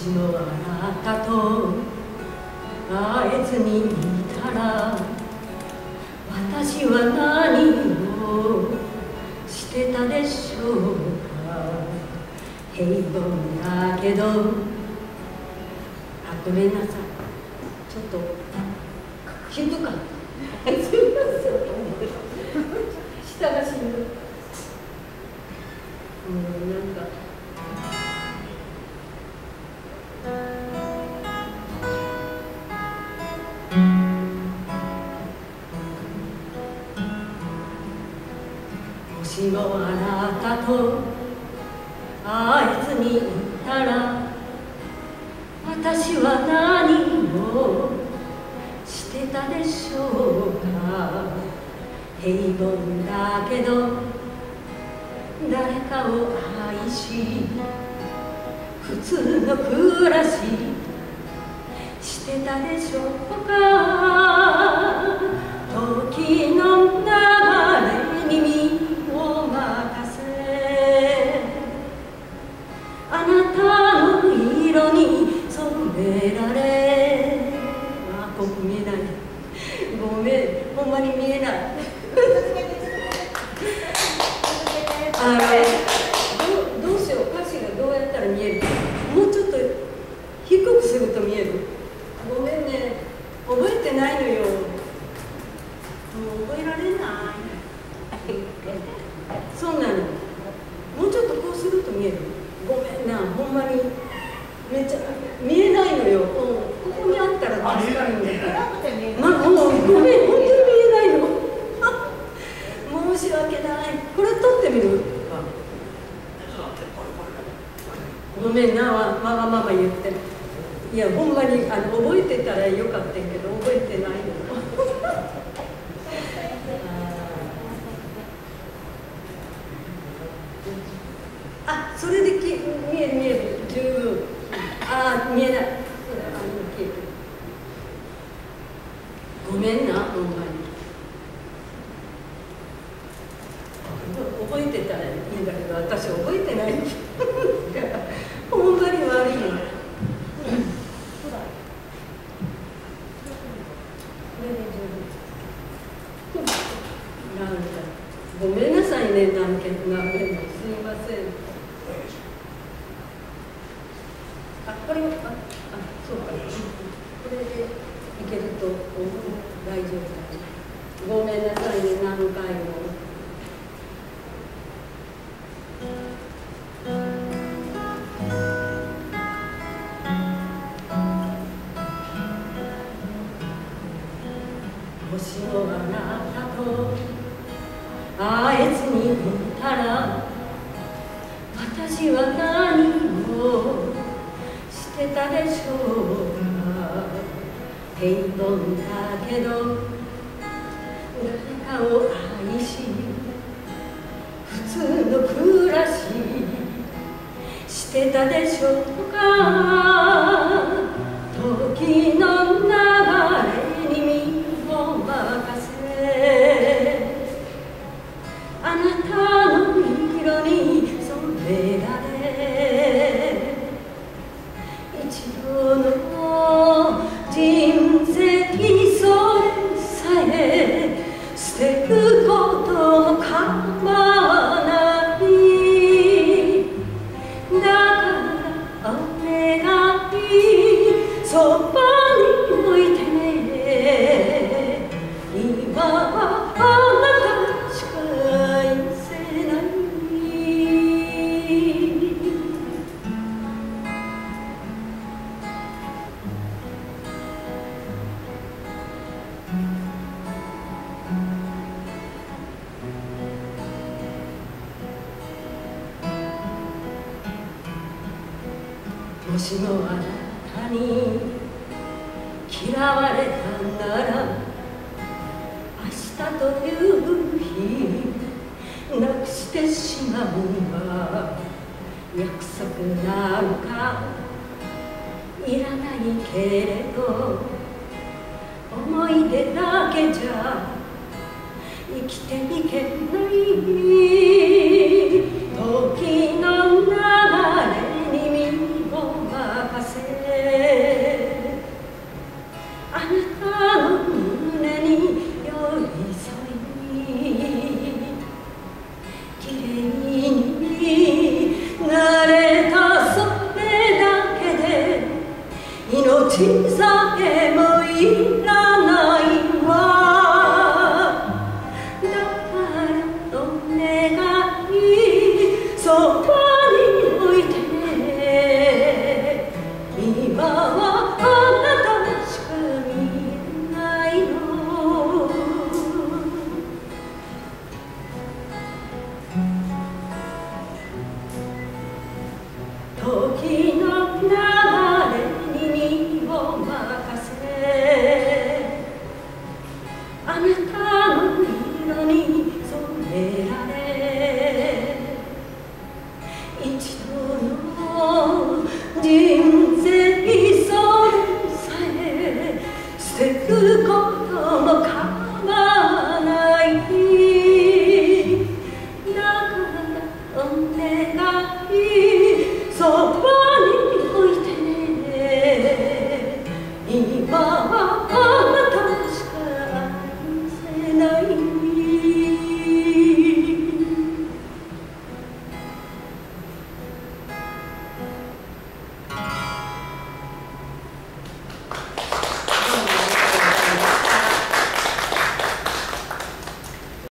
星のあなたと会えずにいたら私は何をしてたでしょうか。平凡だけどあごめんなさい。ちょっと低かっ すみません。下がしんどいもうなんか。しもあなたと会えずにいたら私は何をしてたでしょうか。平凡だけど誰かを愛し普通の暮らししてたでしょうか。ごめん。ほんまに見えない。あれ。どうどうしよう。歌詞がどうやったら見える？もうちょっと低くすると見える？ごめんね。覚えてないのよ。もう覚えられない。そうなの。もうちょっとこうすると見える？ごめんな。ほんまに。めっちゃ見えないのよ、うん、ここにあったら確かにごめん本当に見えないの。申し訳ない。これ撮ってみる？ごめんなわわがまま言って。いやほんまにあの覚えてたらよかったけど覚えてないの。あそれでき見える見える。十分あ見えないあの消えてごめんなほんまに覚えてたらいいんだけど私覚えてないからほんまに悪いの。ごめんなさいね、なんけ、なんけど、すみません。あ、これ、あ、あ、そうか。これでいけると、大丈夫だ。ごめんなさいね、何回も。もしもあなたと会えずにいたら私は何をしてたでしょうか。平凡だけど誰かを愛し普通の暮らししてたでしょうか。時の妈妈しもあなたに嫌われたなら明日という日なくしてしまうは約束なんかいらないけれど思い出だけじゃ生きていけない。心上的。you.